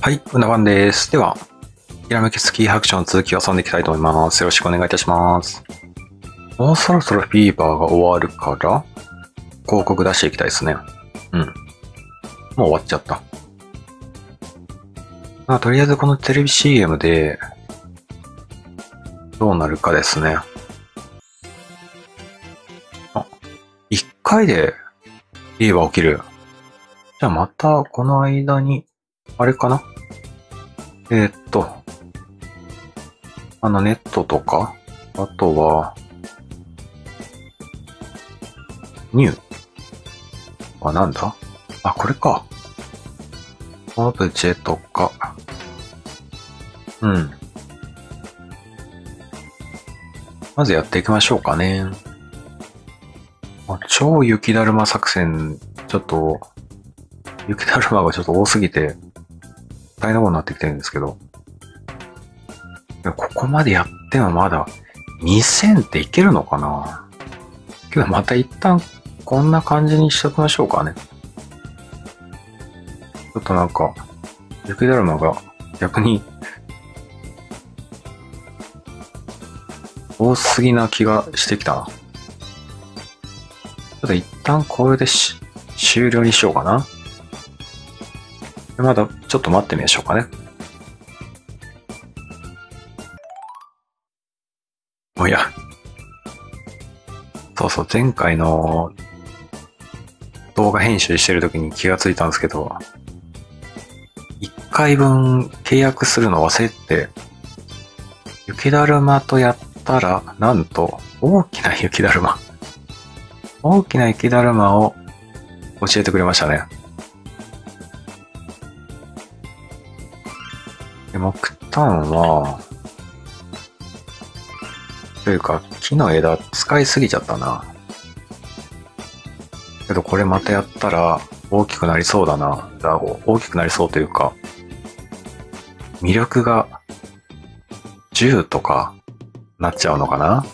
はい、うなばんです。では、ひらめきスキー白書の続きを遊んでいきたいと思います。よろしくお願いいたします。もうそろそろフィーバーが終わるから、広告出していきたいですね。うん。もう終わっちゃった。まあ、とりあえずこのテレビ CM で、どうなるかですね。あ、一回でフィーバー起きる。じゃあまたこの間に、あれかな？えーっと、あのネットとか、あとは、ニュー。あ、なんだ？あ、これか。オブジェとか。うん。まずやっていきましょうかね。超雪だるま作戦、ちょっと、雪だるまがちょっと多すぎて、大変なことになってきてるんですけど。ここまでやってもまだ2000っていけるのかな？けどまた一旦こんな感じにしときましょうかね。ちょっとなんか、雪だるまが逆に多すぎな気がしてきたな。ちょっと一旦これでし終了にしようかな。まだちょっと待ってみましょうかね。もういや。そうそう、前回の動画編集してる時に気がついたんですけど、一回分契約するの忘れて、雪だるまとやったら、なんと、大きな雪だるま。大きな雪だるまを教えてくれましたね。で木炭は、というか、木の枝使いすぎちゃったな。けどこれまたやったら大きくなりそうだな。だ大きくなりそうというか、魅力が10とかなっちゃうのかな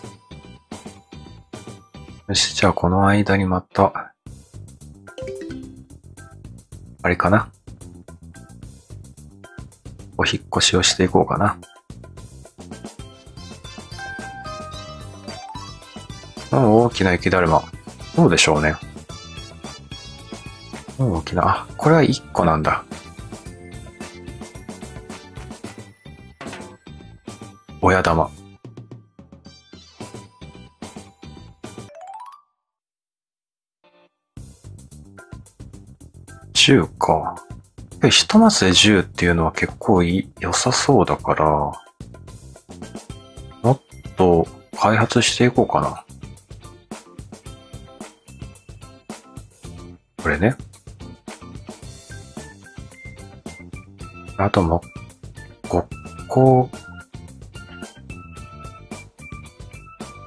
よし、じゃあこの間にまた、あれかなお引っ越しをしていこうかな。うん大きな雪だるま。どうでしょうね。大きな、あ、これは1個なんだ。親玉。10か。えひとまずで10っていうのは結構良さそうだから、もっと開発していこうかな。これね。あともう、5個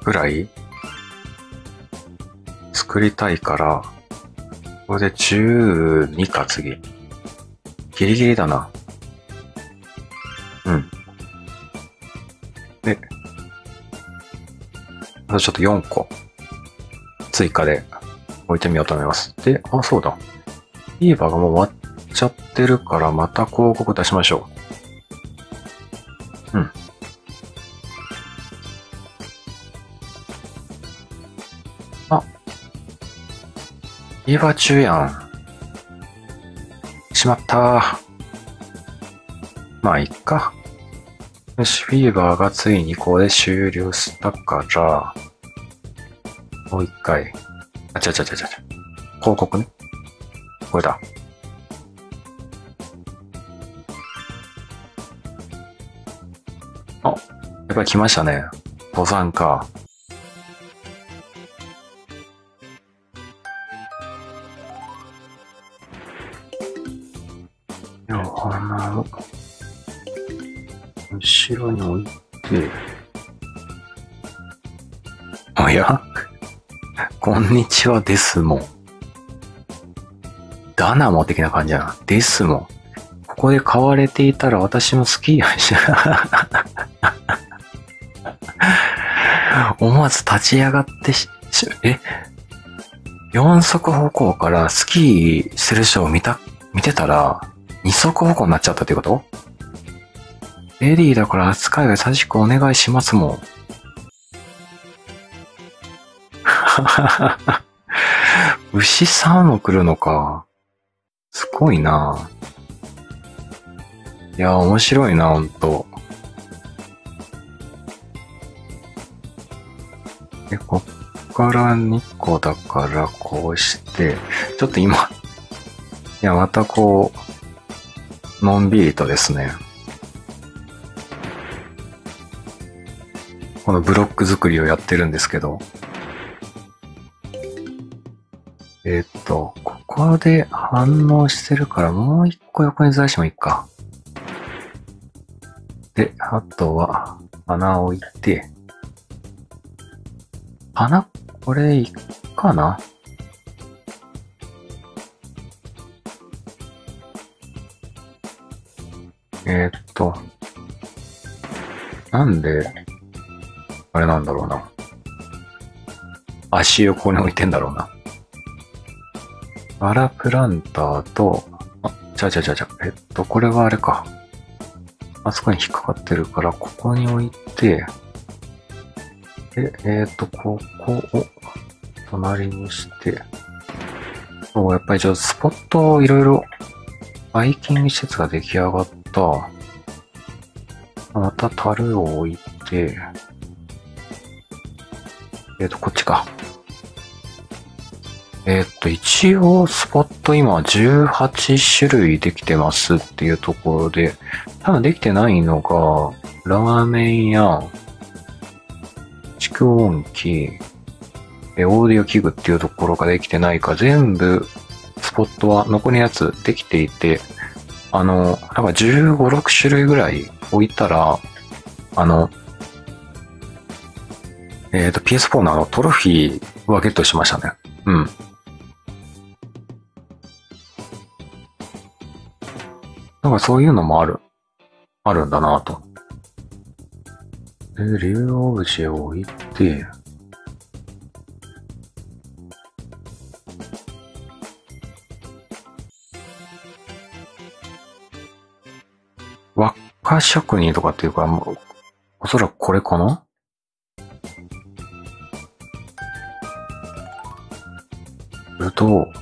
ぐらい作りたいから、これで12か次。ギリギリだな。うん。で、あとちょっと4個追加で置いてみようと思います。で、あ、そうだ。フィーバーがもう終わっちゃってるから、また広告出しましょう。うん。あ。フィーバー中やん。まったまあ、いっか。よし、フィーバーがついにここで終了したから、もう一回。あ、ちゃちゃちゃちゃちゃ。広告ね。これだ。あ、やっぱり来ましたね。登山か。花を、後ろに置いて、おやこんにちはですもん。ダナモ的な感じだな。ですもん。ここで買われていたら私もスキーをし思わず立ち上がってし、しえ？四足歩行からスキーする人を見た、見てたら、二足歩行になっちゃったってこと？レディーだから扱いが優しくお願いしますもん。牛3も来るのか。すごいな。いや、面白いな、ほんと。で、こっから2個だから、こうして、ちょっと今、いや、またこう、のんびりとですね、このブロック作りをやってるんですけど、えーっと、ここで反応してるからもう一個横にずらしてもいいか。で、あとは、穴を置いて、穴、これいっかな？えーっと、なんで、あれなんだろうな。足をここに置いてんだろうな。バラプランターと、あ、ちゃちゃちゃちゃ。えっと、これはあれか。あそこに引っかかってるから、ここに置いて、で、えっと、ここを隣にして、そう、やっぱりちょっとスポットをいろいろ、バイキング施設が出来上がった。また樽を置いて、えっと、こっちか。えーっと、一応、スポット今18種類できてますっていうところで、多分できてないのが、ラーメンや、蓄音機、オーディオ器具っていうところができてないか、全部、スポットは残りのやつできていて、あの、なんか15、6種類ぐらい置いたら、あの、えっ、と、PS4 のあのトロフィーはゲットしましたね。うん。なんかそういうのもある、あるんだなと。で、リューオブジェを置いて、輪っか職人とかっていうか、もう、おそらくこれかな？ぶどう。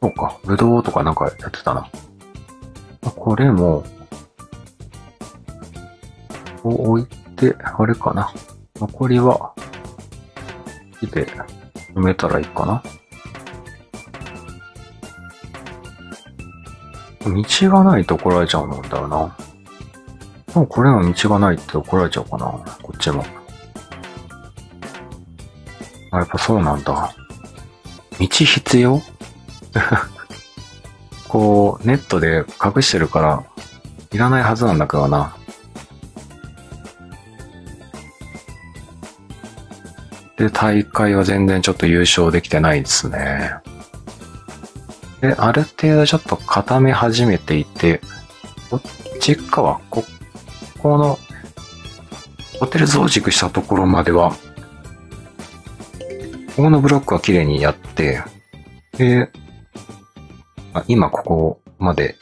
そうか、ぶどうとかなんかやってたな。これも、こう置いて、あれかな。残りは、木で埋めたらいいかな。道がないと怒られちゃうんだよな。でもこれの道がないって怒られちゃうかな。こっちも。あ、やっぱそうなんだ。道必要？こう、ネットで隠してるから、いらないはずなんだけどな。で、大会は全然ちょっと優勝できてないですね。で、ある程度ちょっと固め始めていて、こっち側、こ、ここの、ホテル増築したところまでは、ここのブロックは綺麗にやって、で、あ今ここまで、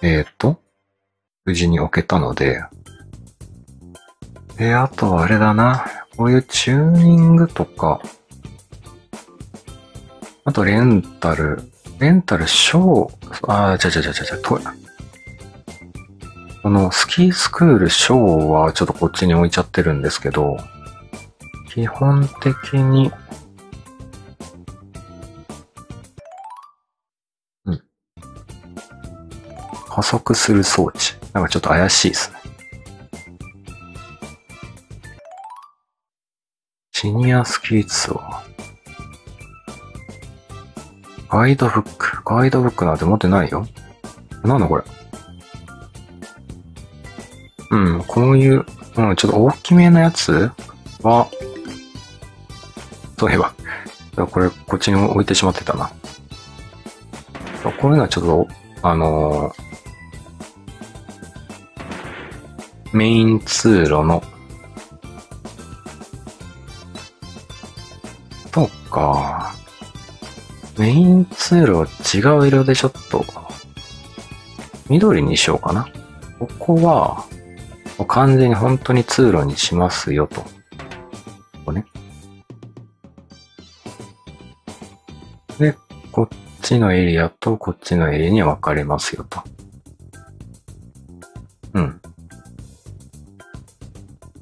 えっ、と、無事に置けたので、で、あとはあれだな、こういうチューニングとか、あとレンタル、レンタルショー、あー、ちゃちゃちゃちゃちゃ、と、このスキースクールショーはちょっとこっちに置いちゃってるんですけど、基本的に、うん。加速する装置。なんかちょっと怪しいですね。シニアスキーツアー。ガイドブック。ガイドブックなんて持ってないよ。なんだこれ。うん、こういう、うん、ちょっと大きめなやつ？は、そういえば、これ、こっちに置いてしまってたな。こういうのはちょっと、あのーメイン通路のそうか。メイン通路を違う色でちょっと、緑にしようかな。ここは、もう完全に本当に通路にしますよと。ここね。で、こっちのエリアとこっちのエリアに分かれますよと。うん。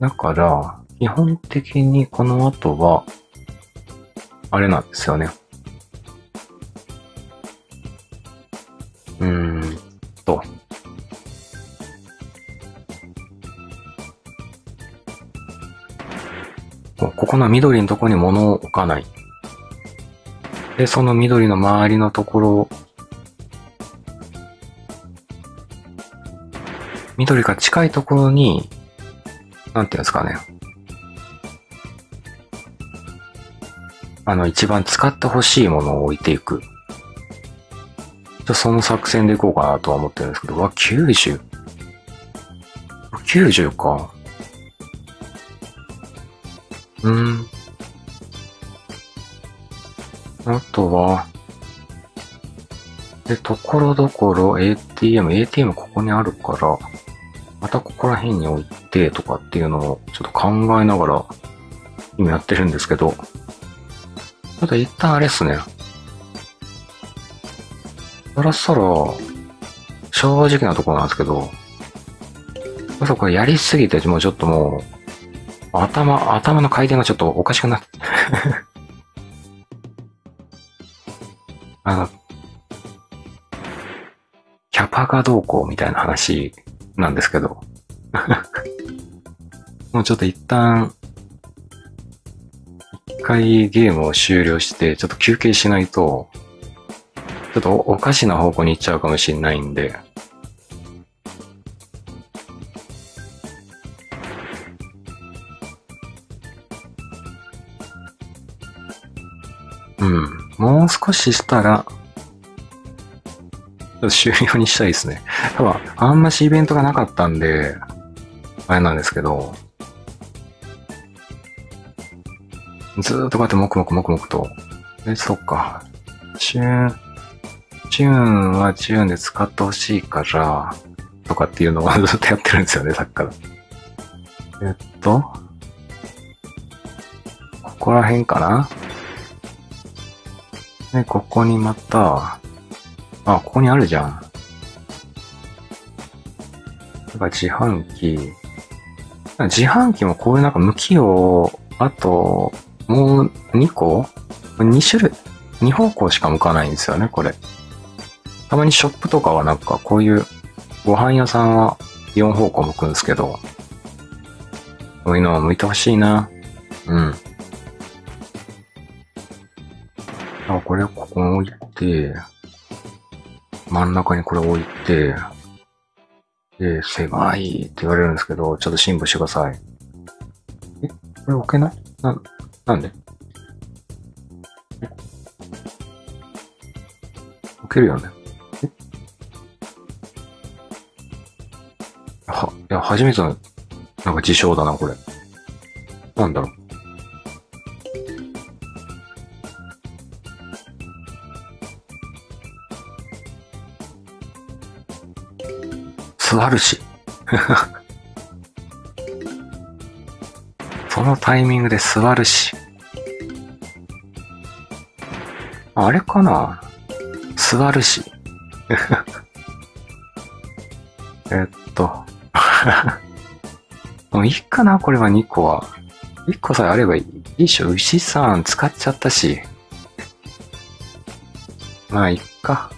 だから、基本的にこの後は、あれなんですよね。の緑のところに物を置かない。で、その緑の周りのところ、緑が近いところに、なんていうんですかね。あの、一番使ってほしいものを置いていく。ちょその作戦でいこうかなとは思ってるんですけど、うわ、90。90か。うん。あとは、で、ところどころ ATM、ATM ここにあるから、またここら辺に置いてとかっていうのをちょっと考えながら今やってるんですけど、ちょっと一旦あれっすね。そろそろ、正直なところなんですけど、そうこやりすぎて、もうちょっともう、頭、頭の回転がちょっとおかしくなって、あの、キャパがどうこうみたいな話なんですけど、もうちょっと一旦、一回ゲームを終了して、ちょっと休憩しないと、ちょっとおおかしな方向に行っちゃうかもしれないんで、もう少ししたら、終了にしたいですね。多分、あんましイベントがなかったんで、あれなんですけど、ずーっとこうやって黙々黙々と。え、そっか。チューン、チューンはチューンで使ってほしいから、とかっていうのを ずっとやってるんですよね、さっきから。えっと、ここら辺かなで、ここにまた、あ、ここにあるじゃん。だか自販機。自販機もこういうなんか無機用、あと、もう2個 ?2 種類 ?2 方向しか向かないんですよね、これ。たまにショップとかはなんかこういうご飯屋さんは4方向向くんですけど、こういうのは向いてほしいな。うん。あ、これをここに置いて、真ん中にこれ置いて、で、狭いって言われるんですけど、ちょっと辛抱してください。えこれ置けない？な、なんで？え置けるよね。え？は、いや、初めての、なんか事象だな、これ。なんだろう。座るし。そのタイミングで座るし。あれかな？座るし。えっと。もういいかな？これは2個は。1個さえあればいいでしょ。牛さん使っちゃったし。まあ、いっか。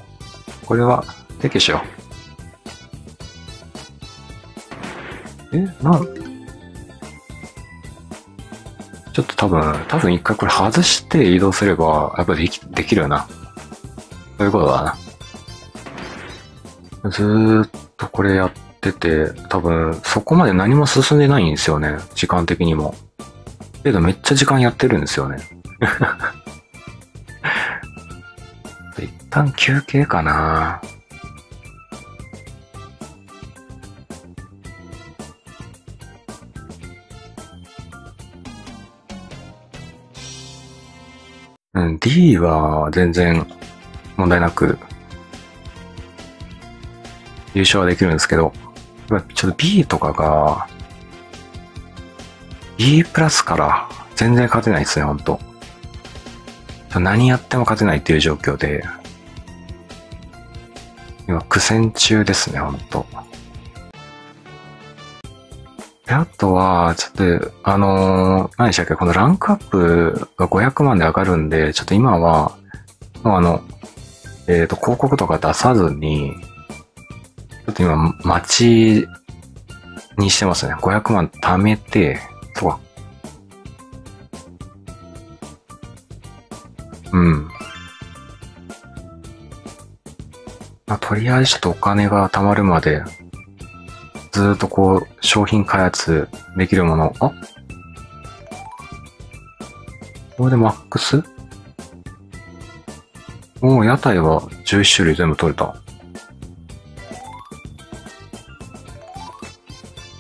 これは、でけしょう。えなん？ちょっと多分、多分一回これ外して移動すれば、やっぱでき、できるよな。そういうことだな。ずーっとこれやってて、多分、そこまで何も進んでないんですよね。時間的にも。けどめっちゃ時間やってるんですよね。一旦休憩かな。D は全然問題なく優勝はできるんですけど、ちょっと B とかが B プラスから全然勝てないですね、ほんと。何やっても勝てないっていう状況で、今苦戦中ですね、ほんと。で、あとは、ちょっと、あのー何でしたっけ、このランクアップが500万で上がるんで、ちょっと今は、もうあの、えっ、と、広告とか出さずに、ちょっと今、待ちにしてますね。500万貯めて、そうか。うん。まあ、とりあえずちょっとお金が貯まるまで、ずっとこう、商品開発できるもの、あ？これでマックス？もう屋台は11種類全部取れた。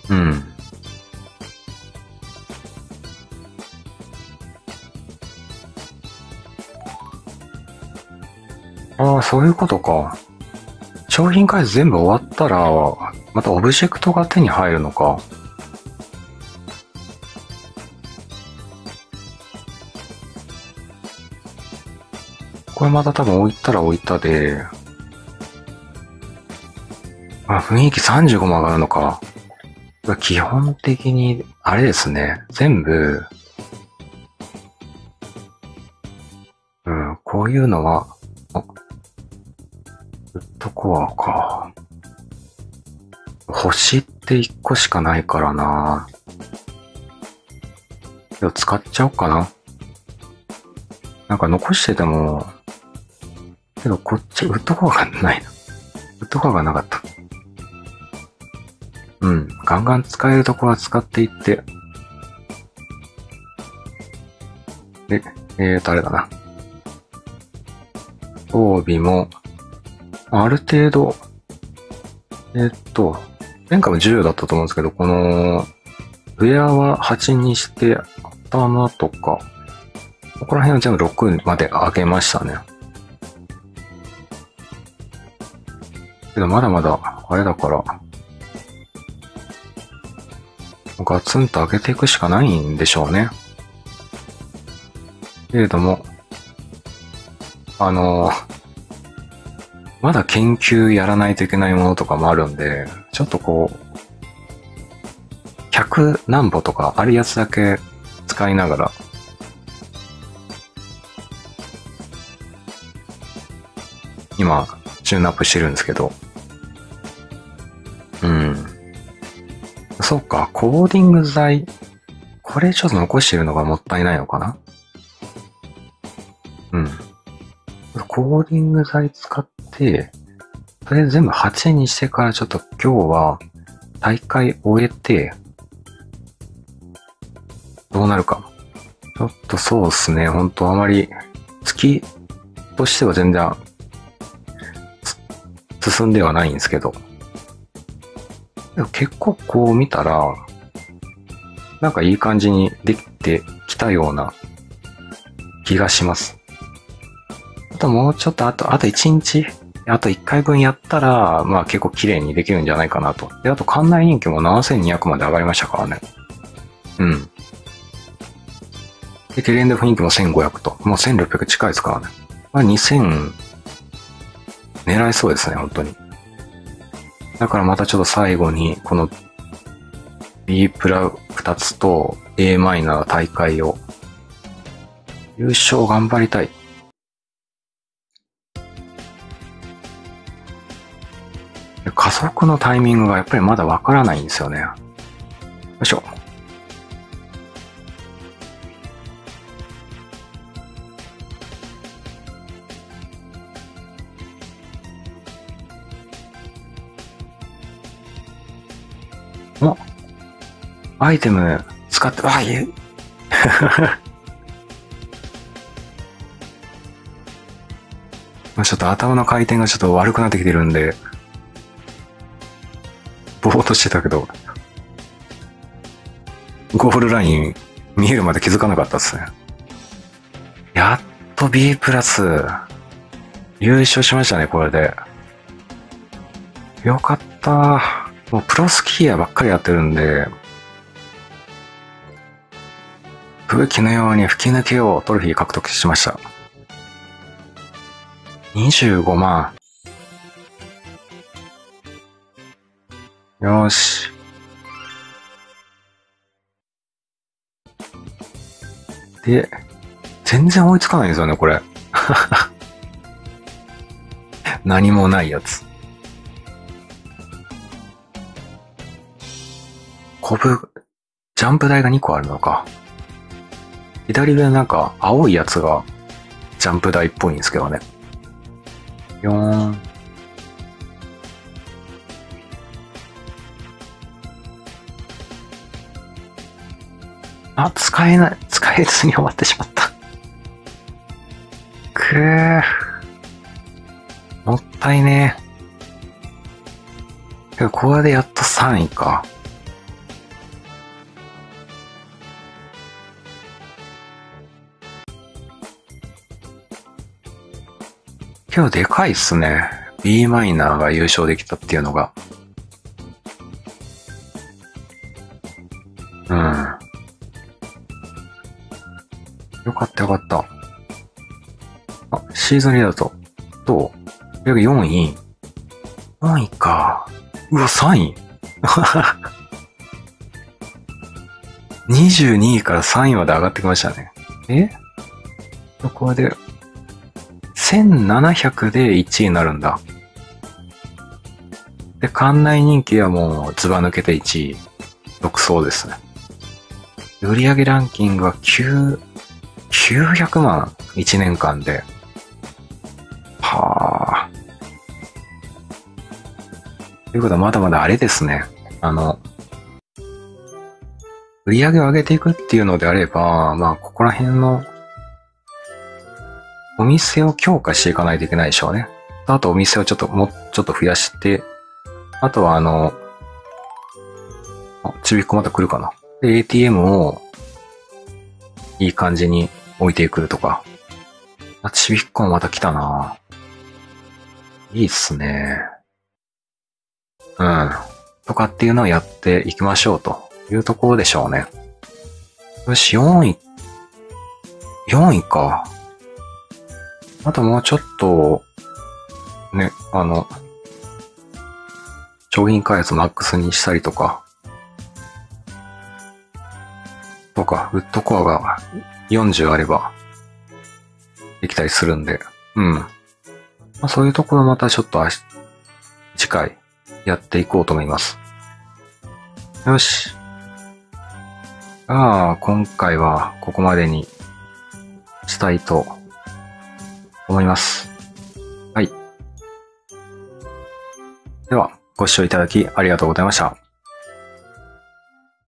うん。ああ、そういうことか。商品開発全部終わったら、またオブジェクトが手に入るのか。これまた多分置いたら置いたで、あ、雰囲気35も上がるのか。基本的に、あれですね。全部、うん、こういうのは、ウッドコアか。星って1個しかないからな。けど使っちゃおうかな。なんか残してても、けどこっち、ウッドコがないな。ウッドコがなかった。うん。ガンガン使えるところは使っていって。で、えーと、あれだな。装備も、ある程度、えーっと、前回も10だったと思うんですけど、この、ウェアは8にして、頭とか、ここら辺は全部6まで上げましたね。けどまだまだ、あれだから、ガツンと上げていくしかないんでしょうね。けれども、あのまだ研究やらないといけないものとかもあるんで、ちょっとこう、100何歩とかあるやつだけ使いながら、今、チューンアップしてるんですけど、うん。そうか、コーディング材、これちょっと残してるのがもったいないのかな？うん。コーディング材使って、とりあえず全部8にしてからちょっと今日は大会終えて、どうなるか。ちょっとそうですね、本当あまり、月としては全然、進んではないんですけど。でも結構こう見たら、なんかいい感じにできてきたような気がします。あともうちょっと、あと、あと1日、あと1回分やったら、まあ結構綺麗にできるんじゃないかなと。で、あと館内人気も7200まで上がりましたからね。うん。で、ゲレンデ雰囲気も1500と。もう1600近いですからね。まあ2000、狙いそうですね、本当に。だからまたちょっと最後に、この B プラ2つと A マイナー大会を、優勝頑張りたい。加速のタイミングがやっぱりまだわからないんですよね。よいしょ。おアイテム使って、あ、いえ。ま あちょっと頭の回転がちょっと悪くなってきてるんで、ぼーっとしてたけど、ゴールライン見えるまで気づかなかったですね。やっと B プラス。優勝しましたね、これで。よかった。もうプロスキーヤーばっかりやってるんで、吹雪のように吹き抜けようトロフィー獲得しました。25万。よし。で、全然追いつかないんですよね、これ。何もないやつ。コブ、ジャンプ台が2個あるのか。左上なんか青いやつがジャンプ台っぽいんですけどね。4ーん。あ、使えない。使えずに終わってしまった。くー。もったいねえ。けど、これでやっと3位か。けど、でかいっすね。B マイナーが優勝できたっていうのが。シーズンリーダーと、どう？約4位 ?4 位か。うわ、3位 ?22 位から3位まで上がってきましたね。え？そこで、1700で1位になるんだ。で、館内人気はもうずば抜けて1位。独走ですね。売上ランキングは9、900万1年間で。はあ。ということはまだまだあれですね。あの、売り上げを上げていくっていうのであれば、まあ、ここら辺のお店を強化していかないといけないでしょうね。あとお店をちょっともうちょっと増やして、あとはあの、あ、ちびっこまた来るかな。で、ATM をいい感じに置いてくるとか。あ、ちびっこもまた来たないいっすね。うん。とかっていうのをやっていきましょうというところでしょうね。よし、4位。4位か。あともうちょっと、ね、あの、商品開発マックスにしたりとか、とか、ウッドコアが40あれば、できたりするんで、うん。まあ、そういうところまたちょっと次回やっていこうと思います。よし。ああ、今回はここまでにしたいと思います。はい。では、ご視聴いただきありがとうございました。